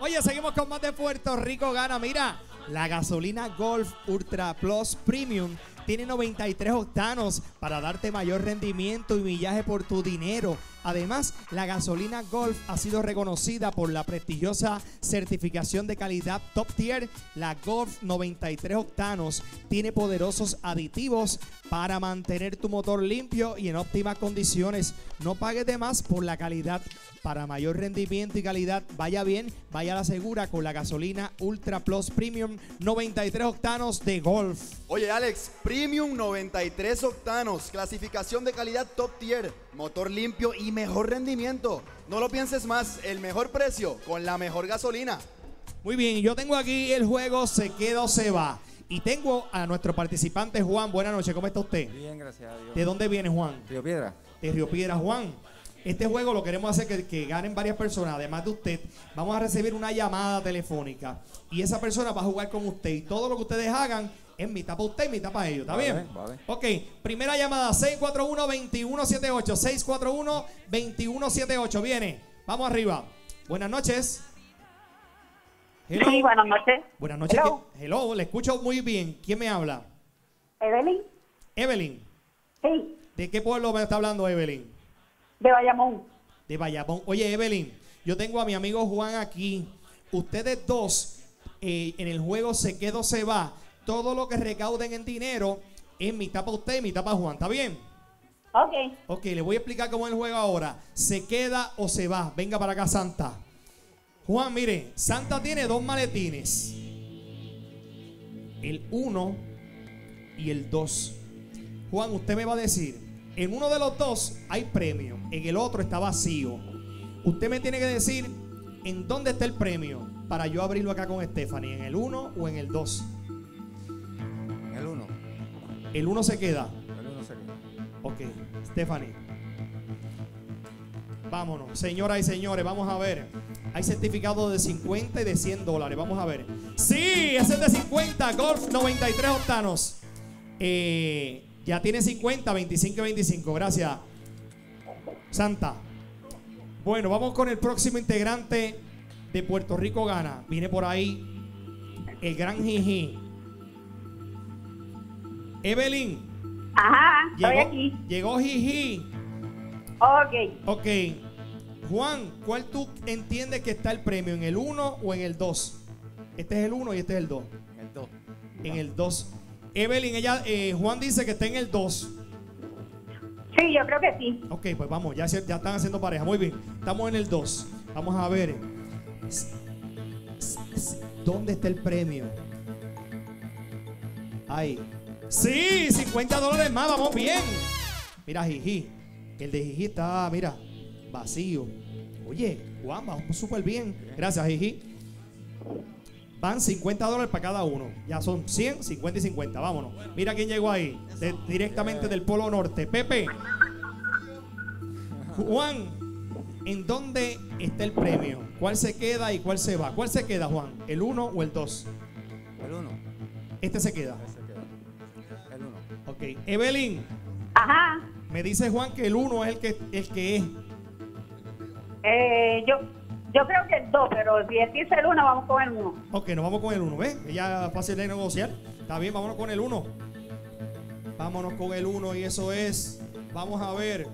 Oye, seguimos con más de Puerto Rico Gana. Mira, la gasolina Golf Ultra Plus Premium tiene 93 octanos para darte mayor rendimiento y millaje por tu dinero. Además, la gasolina Golf ha sido reconocida por la prestigiosa certificación de calidad Top Tier. La Golf 93 octanos tiene poderosos aditivos para mantener tu motor limpio y en óptimas condiciones. No pagues de más por la calidad. Para mayor rendimiento y calidad, vaya bien, vaya a la segura con la gasolina Ultra Plus Premium 93 octanos de Golf. Oye, Alex, Premium 93 octanos, clasificación de calidad top tier, motor limpio y mejor rendimiento. No lo pienses más, el mejor precio con la mejor gasolina. Muy bien, yo tengo aquí el juego Se queda o se va. Y tengo a nuestro participante Juan. Buenas noches, ¿cómo está usted? Bien, gracias a Dios. ¿De dónde viene Juan? Río Piedra. De Río Piedra, Juan. Este juego lo queremos hacer que, que ganen varias personas, además de usted. Vamos a recibir una llamada telefónica y esa persona va a jugar con usted. Y todo lo que ustedes hagan es mitad para usted y mitad para ellos. ¿Está Vale, bien? vale. Ok, primera llamada 641-2178. 641-2178. Viene. Vamos arriba. Buenas noches. Hello. Sí, buenas noches. Buenas noches. Hello. ¿Qui- Hello, le escucho muy bien. ¿Quién me habla? Evelyn. Evelyn. Sí, ¿De qué pueblo me está hablando Evelyn? de Bayamón. de Bayamón. Oye, Evelyn, yo tengo a mi amigo Juan aquí. Ustedes dos, eh, en el juego se queda o se va. Todo lo que recauden en dinero es mitad para usted y mitad para Juan. ¿Está bien? Ok. Ok, le voy a explicar cómo es el juego ahora. Se queda o se va. Venga para acá, Santa. Juan, mire, Santa tiene dos maletines. El 1 y el 2. Juan, usted me va a decir, en uno de los dos hay premio, en el otro está vacío. Usted me tiene que decir en dónde está el premio para yo abrirlo acá con Stephanie, en el 1 o en el 2. El 1. El 1 se queda. El 1 sería. Ok, Stephanie. Vámonos, señoras y señores, vamos a ver. Hay certificado de 50 y de 100 dólares. Vamos a ver. Sí, ese es de 50. Golf 93 octanos. Eh, ya tiene 50, 25 y 25. Gracias. Santa. Bueno, vamos con el próximo integrante de Puerto Rico Gana. Viene por ahí el gran Jiji. Evelyn. Ajá, estoy Llegó, aquí. llegó Jiji. Ok. Ok. Juan, ¿cuál tú entiendes que está el premio? ¿En el 1 o en el 2? Este es el 1 y este es el 2. El 2. En el 2. Evelyn, ella, eh, Juan dice que está en el 2. Sí, yo creo que sí. Ok, pues vamos, ya, se- ya están haciendo pareja. Muy bien, estamos en el 2. Vamos a ver. ¿Dónde está el premio? Ahí. Sí, 50 dólares más, vamos bien. Mira, Jiji. El de Jiji está, mira, vacío. Oye, Juan, vamos súper bien. Gracias, Jiji. Van 50 dólares para cada uno. Ya son 100, 50 y 50. Vámonos. Mira quién llegó ahí. de- directamente del Polo Norte. Pepe. Juan, ¿en dónde está el premio? ¿Cuál se queda y cuál se va? ¿Cuál se queda, Juan? ¿El 1 o el 2? El 1. Este se queda. Queda. El 1. Ok. Evelyn, Ajá. me dice Juan que el 1 es el que, el que es. Eh, yo, yo creo que el 2, pero si él dice el 1, vamos con el 1. Ok, nos vamos con el 1, ¿ves? Es fácil de negociar. Está bien, vámonos con el 1. Vámonos con el 1 y eso es. Vamos a ver.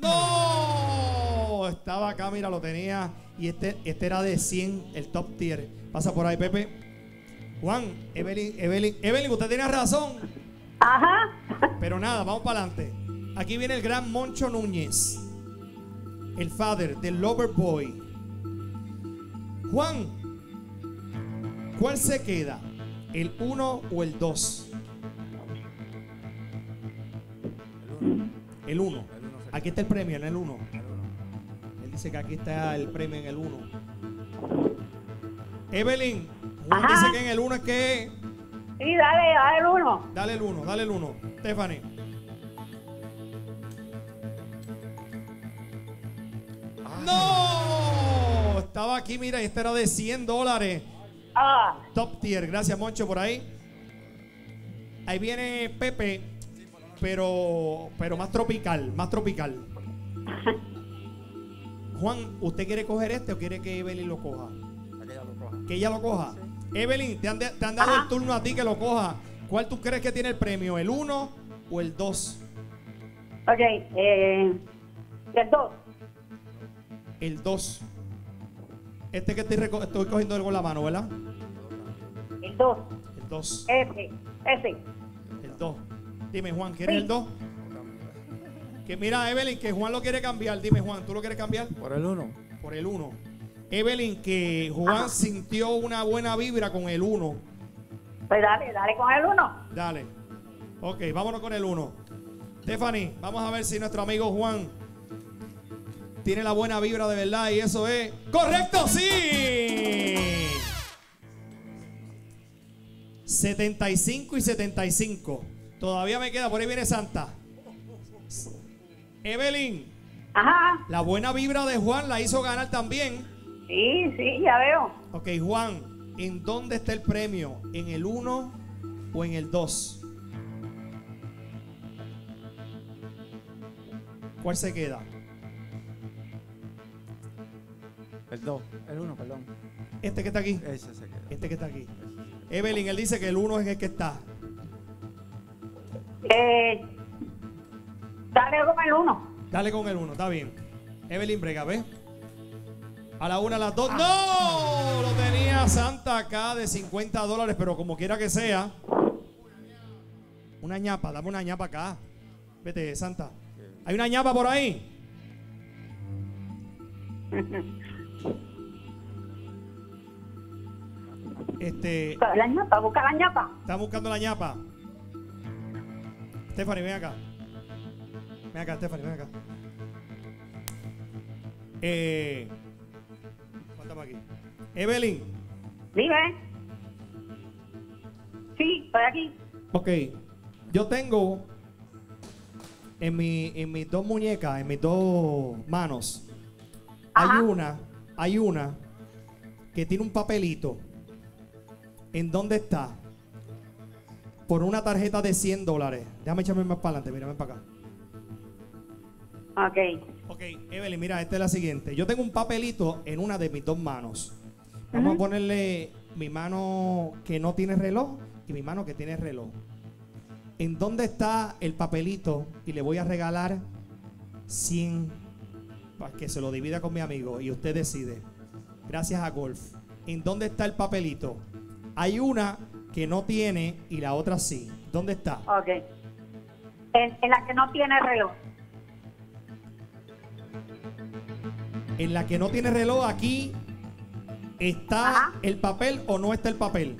¡No! Estaba acá, mira, lo tenía. Y este, este era de 100, el top tier. Pasa por ahí, Pepe. Juan, Evelyn, Evelyn, Evelyn, usted tiene razón. Ajá. Pero nada, vamos para adelante. Aquí viene el gran Moncho Núñez, el father del Lover Boy. Juan, ¿cuál se queda? ¿El 1 o el 2? El 1. El 1. El 1 sería. Aquí está el premio en el 1. El 1. Él dice que aquí está el premio en el 1. Evelyn, Ajá. dice que en el 1 es que... Sí, dale, dale el 1. Dale el 1, dale el 1. Stephanie. ¡No! Estaba aquí, mira, y este era de 100 dólares. Ah, Top tier. Gracias, Moncho, por ahí. Ahí viene Pepe, pero, pero más tropical, más tropical. Juan, ¿usted quiere coger este o quiere que Evelyn lo coja? Aquella lo coja. Que ella lo coja. Evelyn, te han, de- te han dado Ajá. el turno a ti que lo coja. ¿Cuál tú crees que tiene el premio? ¿El 1 o el 2? Ok, eh, el 2. El 2. Este que estoy, reco- estoy cogiendo con la mano, ¿verdad? El 2. El 2. Ese, ese. El 2. Dime, Juan, ¿quieres Sí. el 2? Que mira, Evelyn, que Juan lo quiere cambiar. Dime, Juan, ¿tú lo quieres cambiar? Por el uno. Por el 1. Evelyn, que Juan sintió una buena vibra con el 1. Pues dale, dale con el 1. Dale. Ok, vámonos con el 1. Stephanie, vamos a ver si nuestro amigo Juan tiene la buena vibra de verdad y eso es. ¡Correcto! ¡Sí! 75 y 75. Todavía me queda, por ahí viene Santa. Evelyn, Ajá. la buena vibra de Juan la hizo ganar también. Sí, sí, ya veo. Ok, Juan, ¿en dónde está el premio? ¿En el 1 o en el 2? ¿Cuál se queda? El dos. El uno, perdón. Este que está aquí. Ese se queda. Este que está aquí. Evelyn, él dice que el 1 es el que está. Eh, dale con el 1. Dale con el 1, está bien. Evelyn Brega, ¿ves? A la una, a las dos. ¡No! Lo tenía Santa acá de 50 dólares, pero como quiera que sea. Una ñapa, dame una ñapa acá. Vete, Santa. ¿Hay una ñapa por ahí? Este, la ñapa, busca la ñapa. Están buscando la ñapa. Stephanie, ven acá. Ven acá, Stephanie, ven acá. Eh, ¿Cuánto aquí? Evelyn, Dime. Sí, estoy aquí. ok. Yo tengo en, mi, en mis dos muñecas, en mis dos manos, hay una, hay una que tiene un papelito. ¿En dónde está? Por una tarjeta de 100 dólares. Déjame echarme más para adelante, mírame para acá. Ok. Ok, Evelyn, mira, esta es la siguiente. Yo tengo un papelito en una de mis dos manos. Vamos a ponerle mi mano que no tiene reloj y mi mano que tiene reloj. ¿En dónde está el papelito? Y le voy a regalar 100 para que se lo divida con mi amigo y usted decide. Gracias a Golf. ¿En dónde está el papelito? Hay una que no tiene y la otra sí. ¿Dónde está? Ok. En, en la que no tiene reloj. En la que no tiene reloj, aquí está Ajá. el papel o no está el papel.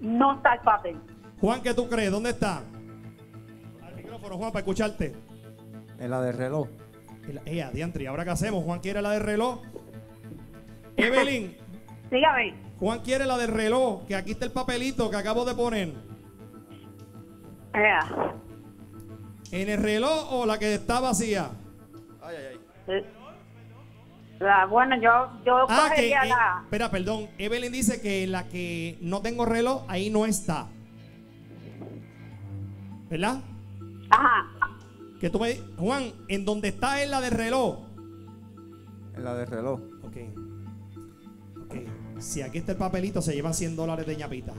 No está el papel. Juan, ¿qué tú crees? ¿Dónde está? Al micrófono, Juan, para escucharte. En la de reloj. El- Eh, adiantre, ¿y ahora qué hacemos? Juan quiere la del reloj. Evelyn, Dígame. Juan quiere la del reloj, que aquí está el papelito que acabo de poner. ¿En el reloj o la que está vacía? Ay, ay, ay. La, bueno, yo, yo Ah, que. eh, la. espera, perdón. Evelyn dice que en la que no tengo reloj, ahí no está. ¿Verdad? Ajá. Que tú me Juan, en donde está es la del reloj. En la de reloj. Ok. Ok. Si aquí está el papelito, se llevan 100 dólares de ñapita.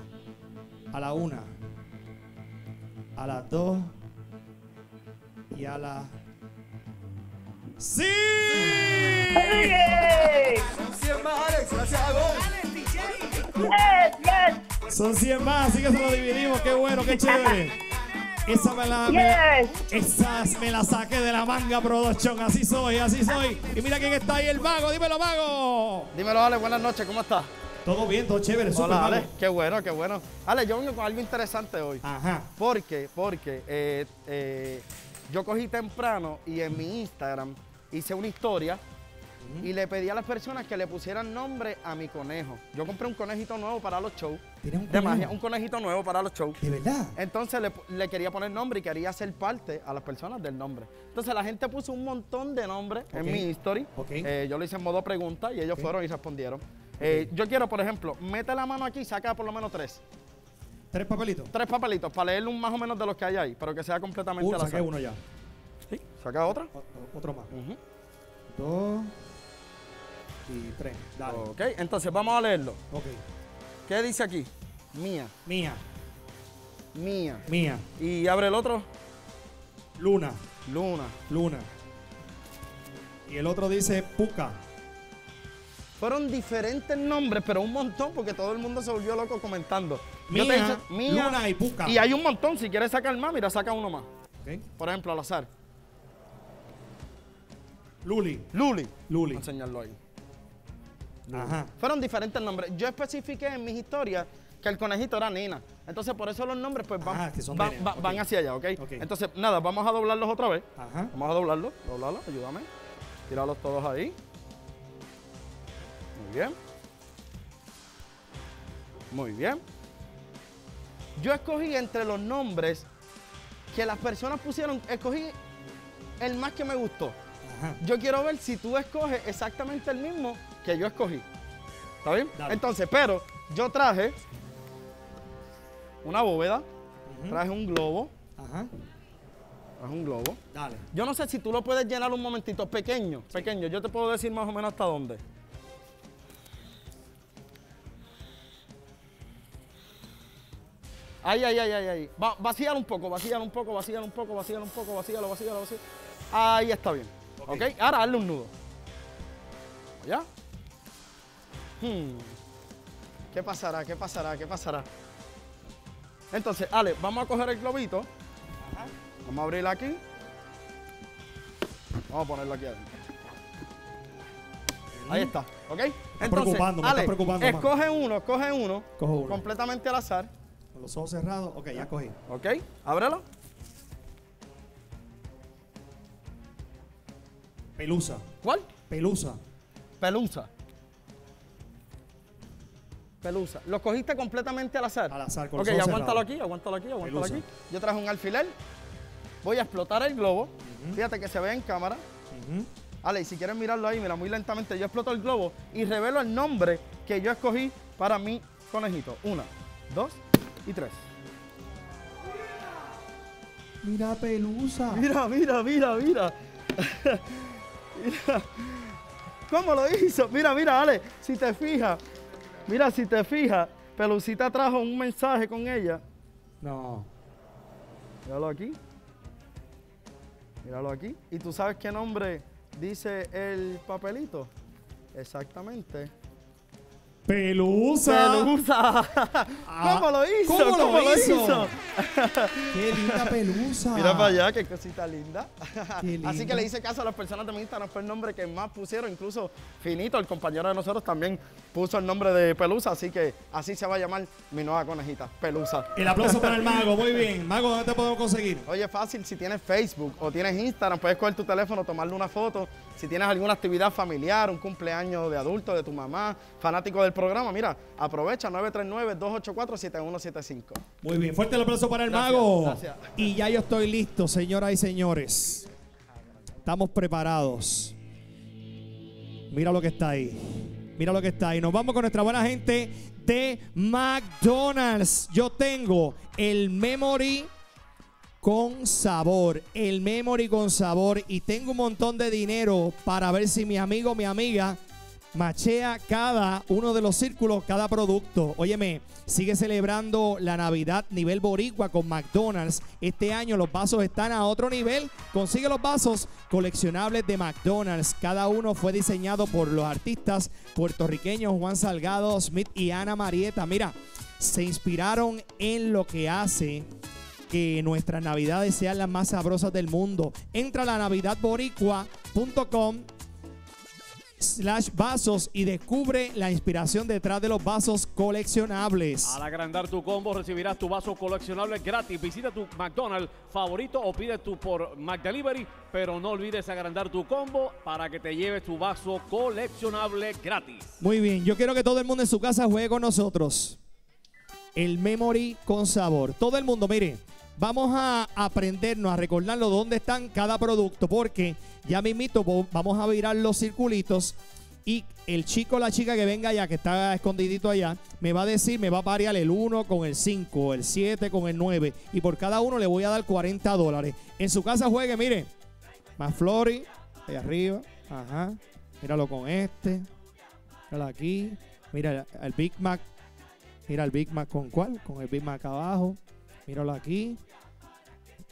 A la una. A las dos. Y a la. ¡Sí! ¡Sí! Son 100 más, Alex, gracias a Gol. Yes, yes, Son 100 más, así que se lo dividimos. Qué bueno, qué chévere. Esa me la. me la- yes. esas me la saqué de la manga production. Así soy, así soy. Y mira quién está ahí, el mago. Dímelo, mago. Dímelo, Ale, buenas noches, ¿cómo estás? Todo bien, todo chévere. Super Hola, mago. Ale, qué bueno, qué bueno. Ale, yo vengo con algo interesante hoy. Ajá. Porque, porque eh, eh, yo cogí temprano y en mi Instagram hice una historia y le pedí a las personas que le pusieran nombre a mi conejo. Yo compré un conejito nuevo para los shows. ¿Tienes un De conejo? magia, un conejito nuevo para los shows. ¿De verdad? Entonces le, le quería poner nombre y quería ser parte a las personas del nombre. Entonces la gente puso un montón de nombres en mi history. Eh, yo lo hice en modo pregunta y ellos fueron y respondieron. Eh, yo quiero, por ejemplo, mete la mano aquí y saca por lo menos tres. ¿Tres papelitos? Tres papelitos para leer un más o menos de los que hay ahí, pero que sea completamente Uno, al saqué azar. uno ya. Sí, Saca otra. O- Otro más. Ujú. Dos y tres. Dale. Ok, entonces vamos a leerlo. Ok. ¿Qué dice aquí? Mía, Mía, mía. mía. Y abre el otro. Luna, Luna. luna. Y el otro dice Puca. Fueron diferentes nombres, pero un montón porque todo el mundo se volvió loco comentando. Te Mía. Luna y. Y hay un montón. Si quieres sacar más, mira, saca uno más. Por ejemplo, al azar. Luli, Luli. Luli. Vamos a enseñarlo ahí. Ajá. Fueron diferentes nombres. Yo especifiqué en mis historias que el conejito era Nina. Entonces, por eso los nombres pues van, Ah, que son van- va- hacia allá, ¿ok? Ok. Entonces, nada, vamos a doblarlos otra vez. Ajá. Vamos a doblarlos. Doblarlos, ayúdame. Tiralos todos ahí. Muy bien. Muy bien. Yo escogí entre los nombres que las personas pusieron, escogí el más que me gustó. Ajá. Yo quiero ver si tú escoges exactamente el mismo que yo escogí. ¿Está bien? Dale. Entonces, pero yo traje una bóveda, traje un globo, Ajá. traje un globo. Dale. Yo no sé si tú lo puedes llenar un momentito, pequeño, pequeño. Yo te puedo decir más o menos hasta dónde. Ahí, ahí, ahí, ahí, ahí. Va, vacíalo un poco, vacíalo un poco, vacíalo un poco, vacíalo un poco, vacíalo, vacíalo, vacíalo. Ahí está bien. ¿Ok? Ahora hazle un nudo. ¿Ya? Hmm. ¿Qué pasará? ¿Qué pasará? ¿Qué pasará? Entonces, Ale, vamos a coger el globito. Vamos a abrirla aquí. Vamos a ponerlo aquí adentro. Ahí está, ¿ok? Entonces, preocupando, me Ale, preocupando escoge uno, escoge uno, Cojo uno. completamente al azar, Con los ojos cerrados. Ok, ya cogí. ¿ok? Ábrelo. Pelusa. ¿Cuál? Pelusa. Pelusa. Pelusa. Lo cogiste completamente al azar. Al azar, con Ok, los ojos aguántalo cerrados. aquí, aguántalo aquí, aguántalo Pelusa. aquí. Yo traje un alfiler. Voy a explotar el globo. Ujú. Fíjate que se ve en cámara. Ujú. Ale, y si quieren mirarlo ahí, mira, muy lentamente, yo exploto el globo y revelo el nombre que yo escogí para mi conejito. Una, dos y tres. Mira, pelusa. Mira, mira, mira, mira. Mira. ¿Cómo lo hizo? Mira, mira, Ale, si te fijas, mira, si te fijas, Pelucita trajo un mensaje con ella. No. Míralo aquí. Míralo aquí. ¿Y tú sabes qué nombre dice el papelito? Exactamente. Pelusa. Pelusa. ¿Cómo lo hizo? ¿cómo lo hizo? hizo? Qué linda pelusa. Mira para allá, qué cosita linda. Qué Así que linda. le hice caso a las personas de mi Instagram, fue el nombre que más pusieron. Incluso Finito, el compañero de nosotros, también puso el nombre de Pelusa. Así que así se va a llamar mi nueva conejita, Pelusa. El aplauso para el mago. Muy bien. Mago, ¿dónde te podemos conseguir? Oye, fácil, si tienes Facebook o tienes Instagram, puedes coger tu teléfono, tomarle una foto. Si tienes alguna actividad familiar, un cumpleaños de adulto, de tu mamá, fanático del programa, mira, aprovecha 939-284-7175. Muy bien. Fuerte el aplauso para el Gracias, mago. gracias. Y ya yo estoy listo, señoras y señores. Estamos preparados. Mira lo que está ahí. Mira lo que está ahí. Nos vamos con nuestra buena gente de McDonald's. Yo tengo el Memory con sabor. El Memory con sabor. Y tengo un montón de dinero para ver si mi amigo mi amiga machea cada uno de los círculos, cada producto. Óyeme, sigue celebrando la Navidad nivel boricua con McDonald's. Este año los vasos están a otro nivel. Consigue los vasos coleccionables de McDonald's. Cada uno fue diseñado por los artistas puertorriqueños Juan Salgado, Smith y Ana Marieta. Mira, se inspiraron en lo que hace que nuestras navidades sean las más sabrosas del mundo. Entra a la navidadboricua.com slash vasos y descubre la inspiración detrás de los vasos coleccionables. Al agrandar tu combo recibirás tu vaso coleccionable gratis. Visita tu McDonald's favorito o pide tu por McDelivery, pero no olvides agrandar tu combo para que te lleves tu vaso coleccionable gratis. Muy bien, yo quiero que todo el mundo en su casa juegue con nosotros. El memory con sabor. Todo el mundo, mire, vamos a aprendernos, a recordarnos dónde están cada producto, porque ya mismito vamos a virar los circulitos y el chico la chica que venga allá, que está escondidito allá, me va a decir, me va a parear el 1 con el 5, el 7 con el 9, y por cada uno le voy a dar 40 dólares. En su casa juegue, mire, McFlurry, ahí arriba. Ajá. Míralo con este. Míralo aquí. Mira el Big Mac. Mira el Big Mac con cuál? Con el Big Mac abajo. Míralo aquí.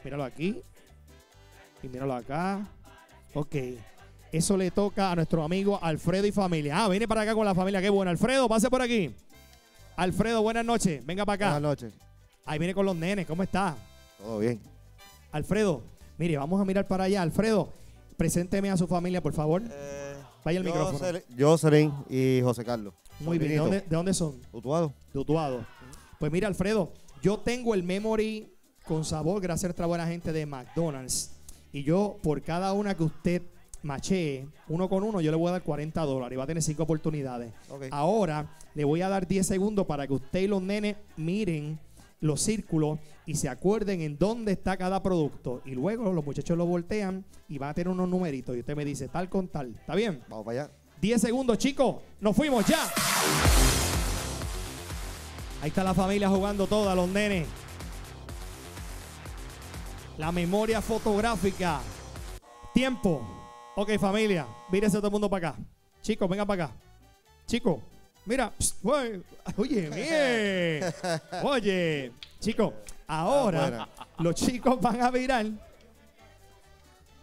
Míralo aquí. Y míralo acá. Ok. Eso le toca a nuestro amigo Alfredo y familia. Ah, viene para acá con la familia. Qué bueno. Alfredo, pase por aquí. Alfredo, buenas noches. Venga para acá. Buenas noches. Ahí viene con los nenes. ¿Cómo está? Todo bien. Alfredo, mire, vamos a mirar para allá. Alfredo, presénteme a su familia, por favor. Vaya el micrófono. Jocelyn- Jocelyn y José Carlos. Muy bien. ¿De dónde, de dónde son? Utuado. De Utuado. Pues mira, Alfredo, yo tengo el memory con sabor gracias a nuestra buena gente de McDonald's. Y yo, por cada una que usted machee, uno con uno, yo le voy a dar 40 dólares y va a tener 5 oportunidades. Ahora le voy a dar 10 segundos para que usted y los nenes miren los círculos y se acuerden en dónde está cada producto. Y luego los muchachos lo voltean y va a tener unos numeritos. Y usted me dice tal con tal. ¿Está bien? Vamos para allá. 10 segundos, chicos. Nos fuimos ya. Ahí está la familia jugando toda, los nenes. La memoria fotográfica. Tiempo. Ok, familia. Mírese todo el mundo para acá. Chicos, vengan para acá. Chicos, mira. psst, uy, Oye, bien. Oye, chicos, ahora Afuera. los chicos van a mirar.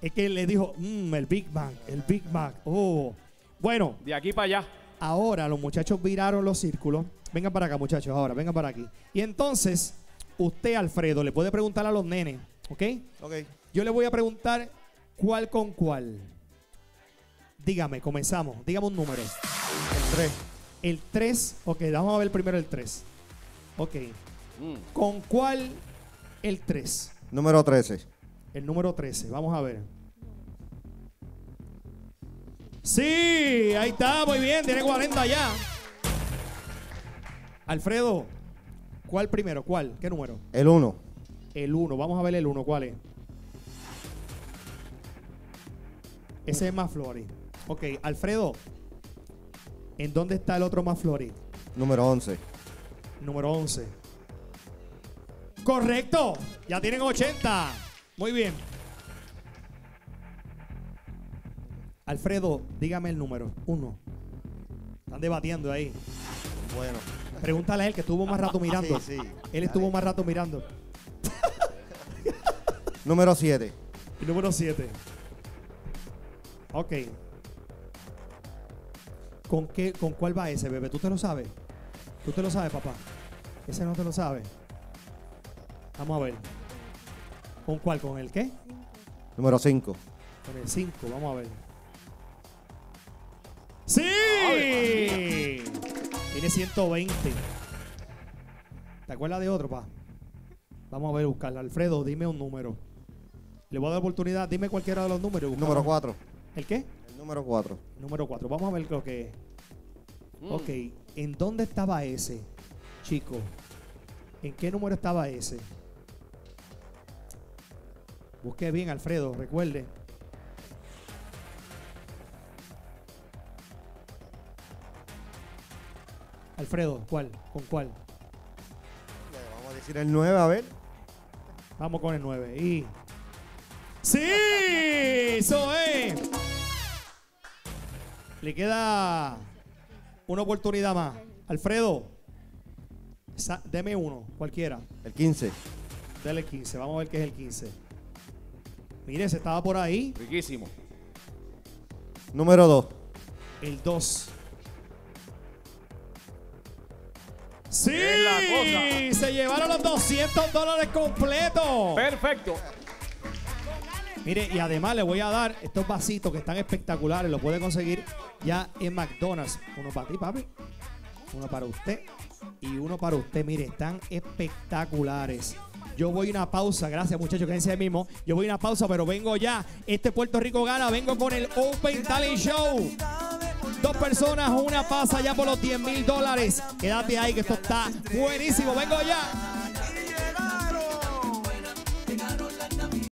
Es que le dijo, "Mm, el Big Mac, el Big Mac. Oh. Bueno, De aquí para allá. ahora los muchachos viraron los círculos. Vengan para acá, muchachos, ahora, vengan para aquí. Y entonces, usted, Alfredo, le puede preguntar a los nenes, ¿ok? Ok. Yo le voy a preguntar cuál con cuál. Dígame, comenzamos. Dígame un número. El 3. El 3, ok, vamos a ver primero el 3. Ok. Mm. ¿Con cuál el 3? Número 13. El número 13, vamos a ver. Sí, ahí está, muy bien, tiene 40 ya. Alfredo, ¿cuál primero? ¿Cuál? ¿Qué número? El 1. El 1, vamos a ver el 1, ¿cuál es? Ese es más Flori. Ok, Alfredo, ¿en dónde está el otro más Flori? Número 11. Número 11. Correcto. Ya tienen 80. Muy bien. Alfredo, dígame el número. Uno. Están debatiendo ahí. Bueno. Pregúntale a él que estuvo más rato mirando. Sí, sí. Él estuvo más rato mirando. Número 7. El número 7. Ok. ¿Con, qué, ¿Con cuál va ese, bebé? ¿Tú te lo sabes? ¿Tú te lo sabes, papá? Ese no te lo sabe. Vamos a ver. ¿Con cuál? ¿Con el qué? Número 5. Con el 5. Vamos a ver. ¡Sí! Tiene 120. ¿Te acuerdas de otro, pa? Vamos a ver, buscarlo. Alfredo, dime un número. Le voy a dar oportunidad. Dime cualquiera de los números. Número buscamos. 4. ¿El qué? El número 4. Número 4. Vamos a ver lo que es. Mm. Ok. ¿En dónde estaba ese, chico? ¿En qué número estaba ese? Busque bien, Alfredo. Recuerde. Alfredo, ¿cuál? ¿Con cuál? Vamos a decir el 9, a ver. Vamos con el 9. Y. ¡Sí! ¡Eso es! Le queda una oportunidad más. Alfredo, sa- deme uno, cualquiera. El 15. Dale el 15. Vamos a ver qué es el 15. Mire, se estaba por ahí. Riquísimo. Número 2. El 2. ¡Sí! Es la cosa. Se llevaron los 200 dólares completos. Perfecto. Mire, y además le voy a dar estos vasitos que están espectaculares. Lo puede conseguir ya en McDonald's. Uno para ti, papi. Uno para usted. Y uno para usted. Mire, están espectaculares. Yo voy a una pausa. Gracias, muchachos. Quédense ahí mismo. Yo voy a una pausa, pero vengo ya. Este Puerto Rico gana. Vengo con el Open Talent Show. Dos personas, una pasa ya por los 10 mil dólares. Quédate ahí, que esto está buenísimo. Vengo ya.